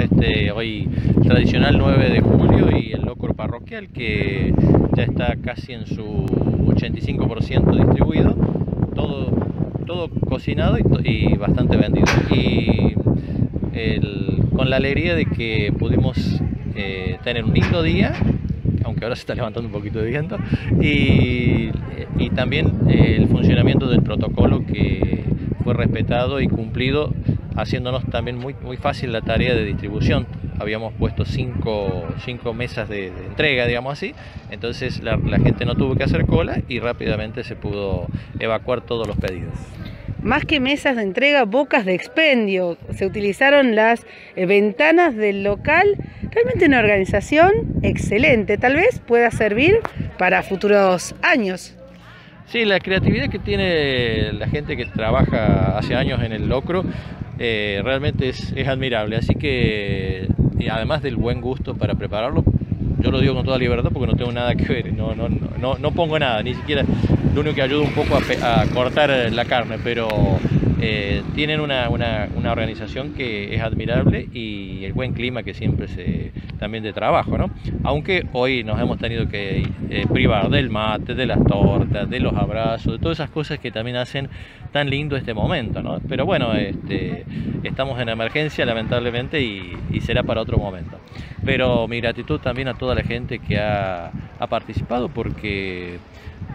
este, hoy tradicional 9 de julio y el locro parroquial que ya está casi en su 85% distribuido, todo, todo cocinado y, bastante vendido. Y con la alegría de que pudimos eh, tener un lindo día, aunque ahora se está levantando un poquito de viento, y, y también el funcionamiento del protocolo que fue respetado y cumplido haciéndonos también muy, muy fácil la tarea de distribución. Habíamos puesto cinco, cinco mesas de, entrega, digamos así, entonces la, gente no tuvo que hacer cola y rápidamente se pudo evacuar todos los pedidos más que mesas de entrega, bocas de expendio. Se utilizaron las eh, ventanas del local. Realmente una organización excelente. Tal vez pueda servir para futuros años. Sí, la creatividad que tiene la gente que trabaja hace años en el locro eh, realmente es, admirable. Así que, además del buen gusto para prepararlo, yo lo digo con toda libertad porque no tengo nada que ver, no, no, no, no pongo nada, ni siquiera lo único que ayuda un poco a, a cortar la carne, pero eh, tienen una, organización que es admirable y el buen clima que siempre se también de trabajo, ¿no? Aunque hoy nos hemos tenido que eh, privar del mate, de las tortas, de los abrazos, de todas esas cosas que también hacen tan lindo este momento, ¿no? Pero bueno, este, estamos en emergencia lamentablemente y, será para otro momento. Pero mi gratitud también a toda la gente que ha, ha participado porque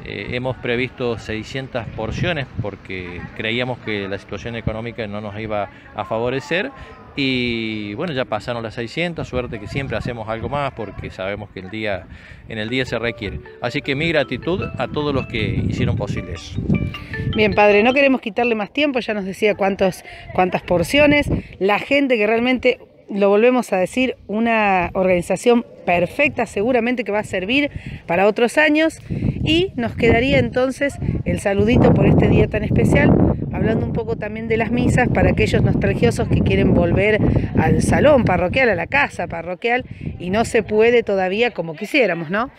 eh, hemos previsto 600 porciones porque creíamos que la situación económica no nos iba a favorecer y bueno, ya pasaron las 600, suerte que siempre hacemos algo más porque sabemos que el día, en el día se requiere. Así que mi gratitud a todos los que hicieron posible eso. Bien, padre, no queremos quitarle más tiempo, ya nos decía cuántos, cuántas porciones, la gente que realmente lo volvemos a decir, una organización perfecta, seguramente que va a servir para otros años. Y nos quedaría entonces el saludito por este día tan especial, hablando un poco también de las misas para aquellos nostalgiosos que quieren volver al salón parroquial, a la casa parroquial, y no se puede todavía como quisiéramos, ¿no?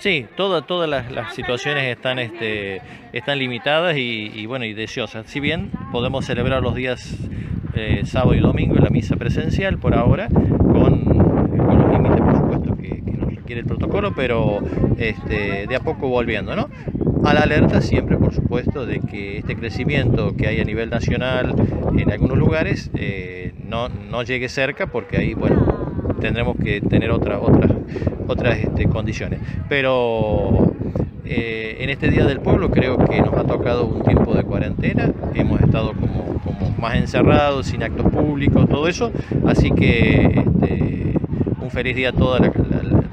Sí, todas las, situaciones están, este, están limitadas y, bueno, y deseosas. Si bien podemos celebrar los días eh, sábado y domingo la misa presencial por ahora, con, los límites por supuesto que, nos requiere el protocolo, pero este, de a poco volviendo, ¿no? A la alerta siempre, por supuesto, de que este crecimiento que hay a nivel nacional en algunos lugares eh, no, no llegue cerca, porque ahí, bueno, tendremos que tener otra, otras, otras este, condiciones. Pero eh, en este Día del Pueblo creo que nos ha tocado un tiempo de cuarentena, hemos estado como, más encerrados, sin actos públicos, todo eso, así que este, un feliz día a toda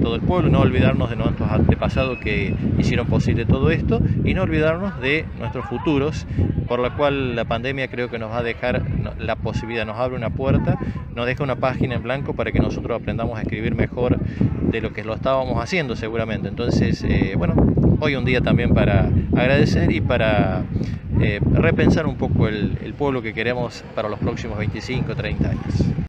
todo el pueblo, no olvidarnos de nuestros antepasados que hicieron posible todo esto y no olvidarnos de nuestros futuros, por la cual la pandemia creo que nos va a dejar la posibilidad, nos abre una puerta, nos deja una página en blanco para que nosotros aprendamos a escribir mejor de lo que lo estábamos haciendo seguramente. Entonces, eh, bueno, hoy un día también para agradecer y para eh, repensar un poco el, el pueblo que queremos para los próximos 25 30 años.